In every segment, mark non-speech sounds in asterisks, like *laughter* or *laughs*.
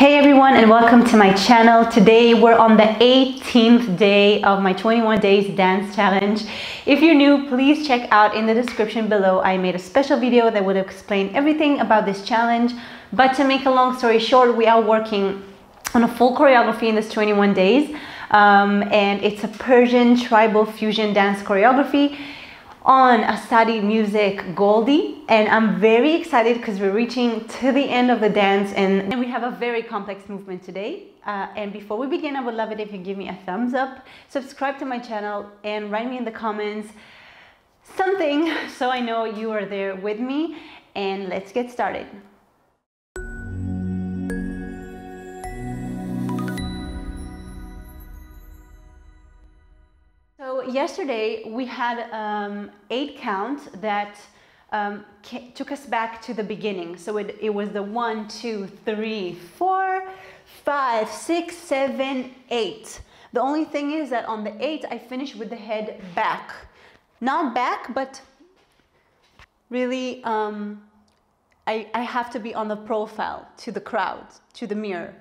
Hey everyone and welcome to my channel. Today we're on the 18th day of my 21 days dance challenge. If you're new, please check out in the description below. I made a special video that would explain everything about this challenge. But to make a long story short, we are working on a full choreography in this 21 days. Um, and it's a Persian tribal fusion dance choreography on Asadi Music Goldie and I'm very excited because we're reaching to the end of the dance and, and we have a very complex movement today. Uh, and before we begin, I would love it if you give me a thumbs up, subscribe to my channel and write me in the comments something *laughs* so I know you are there with me and let's get started. Yesterday we had um, eight counts that um, took us back to the beginning. So it, it was the one, two, three, four, five, six, seven, eight. The only thing is that on the eight, I finished with the head back. Not back, but really, um, I, I have to be on the profile to the crowd, to the mirror.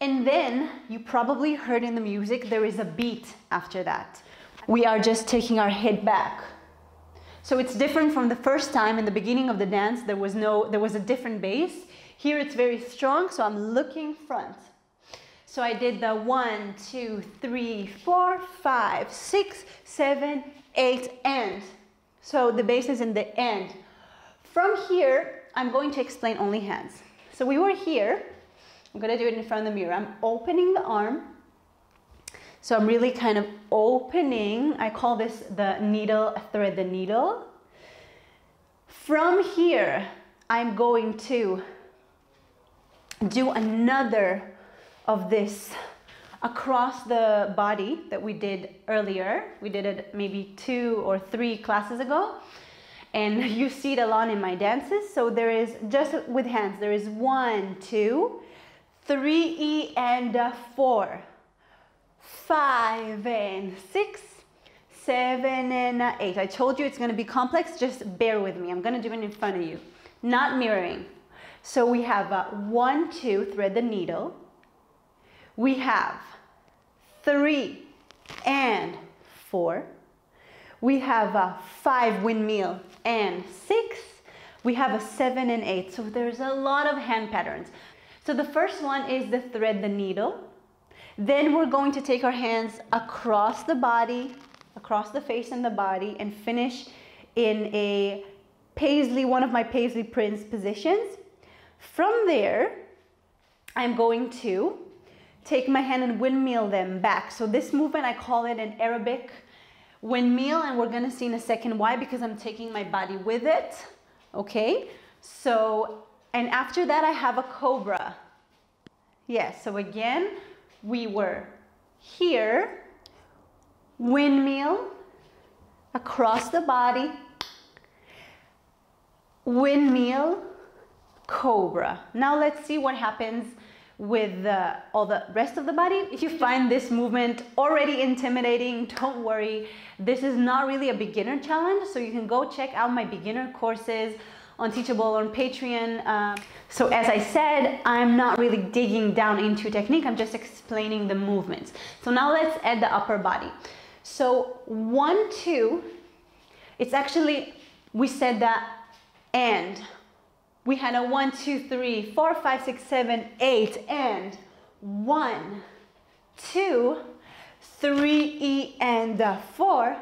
And then you probably heard in the music, there is a beat after that. We are just taking our head back. So it's different from the first time in the beginning of the dance, there was no, there was a different bass. Here it's very strong, so I'm looking front. So I did the one, two, three, four, five, six, seven, eight, and. So the bass is in the end. From here, I'm going to explain only hands. So we were here, I'm gonna do it in front of the mirror. I'm opening the arm. So I'm really kind of opening, I call this the needle, thread the needle. From here, I'm going to do another of this across the body that we did earlier. We did it maybe two or three classes ago. And *laughs* you see it a lot in my dances. So there is, just with hands, there is one, two, three E and four, five and six, seven and eight. I told you it's gonna be complex, just bear with me. I'm gonna do it in front of you, not mirroring. So we have uh, one, two, thread the needle. We have three and four. We have a five windmill and six. We have a seven and eight. So there's a lot of hand patterns. So the first one is the thread the needle. Then we're going to take our hands across the body, across the face and the body and finish in a paisley, one of my paisley prince positions. From there, I'm going to take my hand and windmill them back. So this movement, I call it an Arabic windmill and we're gonna see in a second why, because I'm taking my body with it, okay? So and after that, I have a cobra. Yes, so again, we were here, windmill, across the body, windmill, cobra. Now let's see what happens with all the rest of the body. If you find this movement already intimidating, don't worry. This is not really a beginner challenge, so you can go check out my beginner courses on Teachable on Patreon. Uh, so as I said, I'm not really digging down into technique, I'm just explaining the movements. So now let's add the upper body. So one, two, it's actually, we said that and. We had a one, two, three, four, five, six, seven, eight, and one, two, three E and four,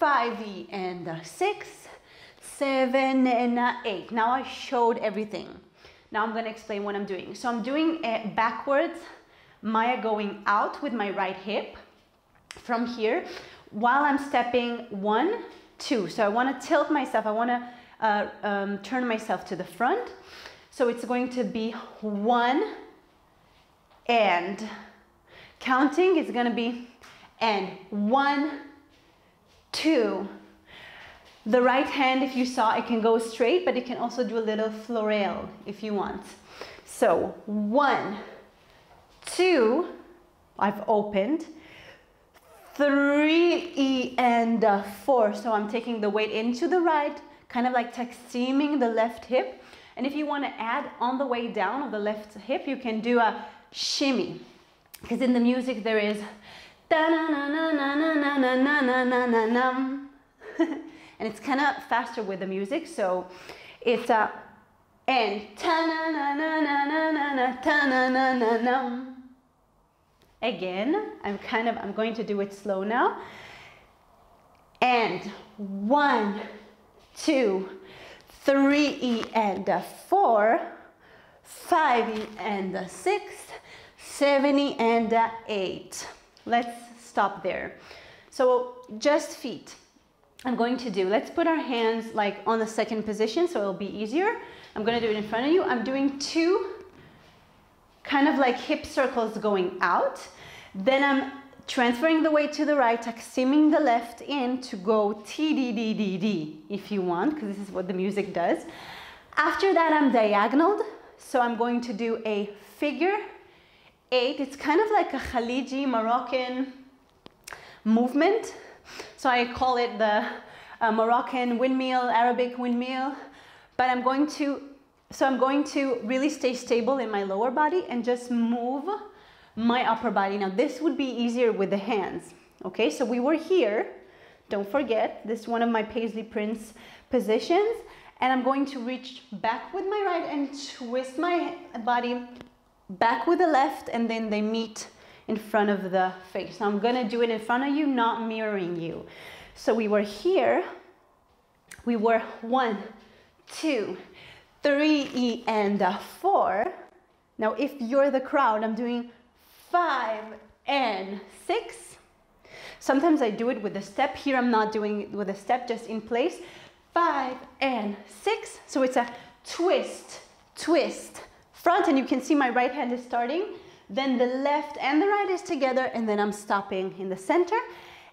five E and six, seven, and eight. Now I showed everything. Now I'm gonna explain what I'm doing. So I'm doing it backwards, Maya going out with my right hip from here while I'm stepping one, two. So I wanna tilt myself, I wanna uh, um, turn myself to the front. So it's going to be one and counting is gonna be and one, two, the right hand, if you saw, it can go straight, but it can also do a little floreo if you want. So one, two, I've opened, three, and four. So I'm taking the weight into the right, kind of like steaming the left hip. And if you want to add on the way down of the left hip, you can do a shimmy. Because in the music there is and it's kind of faster with the music, so it's a and ta na na na na na na ta na na na na. again. I'm kind of I'm going to do it slow now. And one, two, three E and a four, five E and a six, seven E and a eight. Let's stop there. So just feet. I'm going to do, let's put our hands like on the second position so it'll be easier. I'm gonna do it in front of you. I'm doing two kind of like hip circles going out. Then I'm transferring the weight to the right, taksiming the left in to go T-D-D-D-D if you want, because this is what the music does. After that, I'm diagonaled. So I'm going to do a figure eight. It's kind of like a Khaliji Moroccan movement. So I call it the uh, Moroccan windmill, Arabic windmill. But I'm going to, so I'm going to really stay stable in my lower body and just move my upper body. Now this would be easier with the hands. Okay, so we were here. Don't forget, this is one of my Paisley Prince positions. And I'm going to reach back with my right and twist my body back with the left and then they meet in front of the face. I'm gonna do it in front of you, not mirroring you. So we were here, we were one, two, three, and four. Now if you're the crowd, I'm doing five and six. Sometimes I do it with a step. Here I'm not doing it with a step, just in place. Five and six. So it's a twist, twist, front, and you can see my right hand is starting. Then the left and the right is together, and then I'm stopping in the center.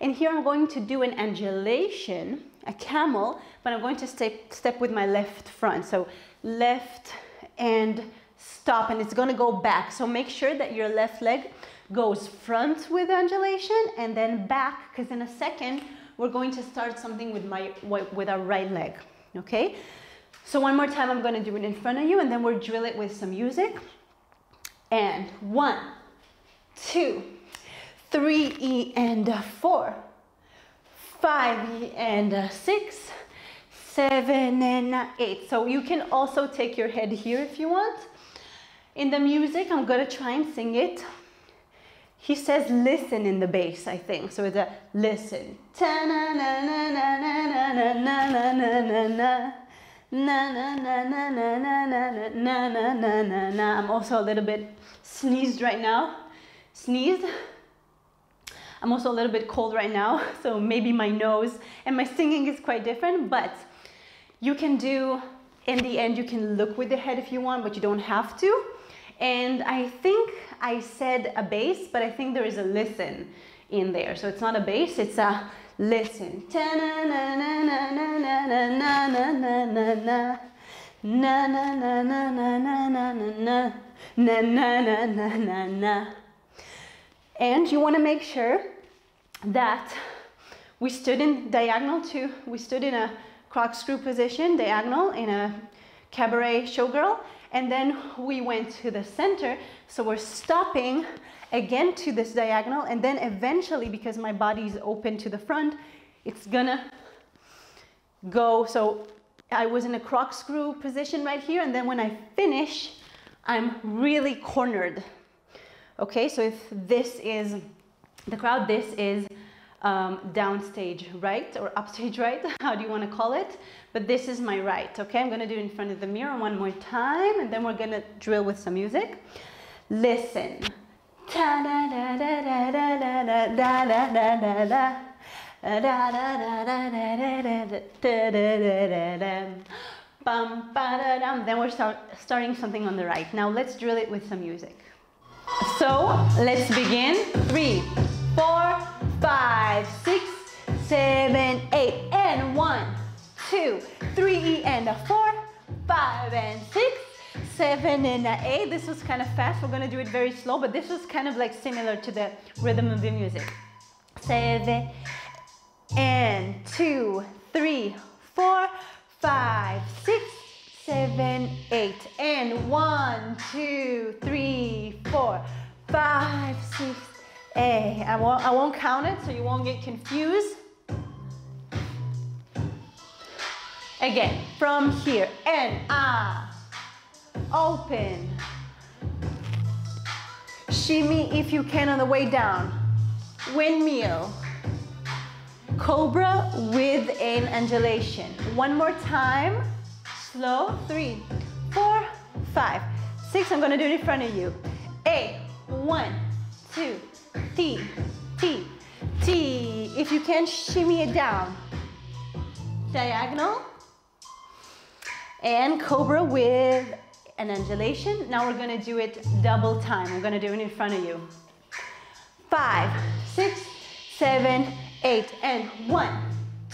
And here I'm going to do an undulation, a camel, but I'm going to step, step with my left front. So left and stop, and it's gonna go back. So make sure that your left leg goes front with undulation and then back, because in a second, we're going to start something with, my, with our right leg, okay? So one more time, I'm gonna do it in front of you and then we'll drill it with some music. And one, two, three, E and a four, five, E and a six, seven and a eight. So you can also take your head here if you want. In the music, I'm gonna try and sing it. He says listen in the bass, I think. So it's a listen. Na na na na na na na na na na na na. I'm also a little bit sneezed right now. Sneezed. I'm also a little bit cold right now, so maybe my nose and my singing is quite different, but you can do, in the end, you can look with the head if you want, but you don't have to. And I think I said a bass, but I think there is a listen in there. So it's not a bass, it's a Listen. Na na na na na na na na na na na na. Na na na na na na na na na na na na na And you want to make sure that we stood in diagonal to, we stood in a corkscrew position, diagonal in a cabaret showgirl, and then we went to the center. So we're stopping again to this diagonal and then eventually because my body is open to the front it's gonna go. So I was in a corkscrew position right here and then when I finish I'm really cornered. Okay so if this is the crowd this is um, downstage right or upstage *laughs* right how do you want to call it? But this is my right okay? I'm gonna do it in front of the mirror one more time and then we're gonna drill with some music. Listen Then we're start, starting something on the right. Now let's drill it with some music. So let's begin. Three, four, five, six, seven, eight, and one, two, three, and a four, five, and six, seven and eight. This was kind of fast. We're gonna do it very slow, but this was kind of like similar to the rhythm of the music. Seven and two, three, four, five, six, seven, eight. And one, two, three, four, five, six, eight. I won't, I won't count it so you won't get confused. Again, from here. And ah, open. Shimmy if you can on the way down. Windmill. Cobra with an undulation. One more time. Slow. Three, four, five, six. I'm gonna do it in front of you. A. One, two, T, T, T. If you can, shimmy it down. Diagonal. And cobra with an undulation. Now we're gonna do it double time. I'm gonna do it in front of you. Five, six, seven, eight, and one,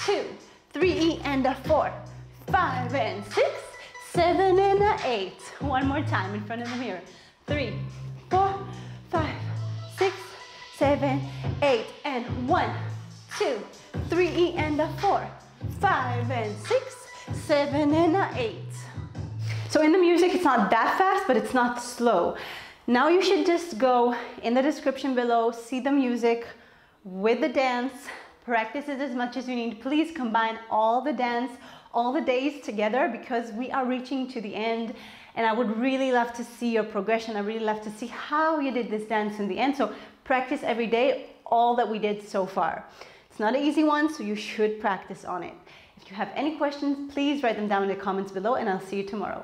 two, three, and a four, five, and six, seven, and a eight. One more time in front of the mirror. Three, four, five, six, seven, eight, and one, two, three, and a four, five, and six, seven, and a eight. So in the music, it's not that fast, but it's not slow. Now you should just go in the description below, see the music with the dance, practice it as much as you need. Please combine all the dance, all the days together because we are reaching to the end and I would really love to see your progression. I really love to see how you did this dance in the end. So practice every day, all that we did so far. It's not an easy one, so you should practice on it. If you have any questions, please write them down in the comments below and I'll see you tomorrow.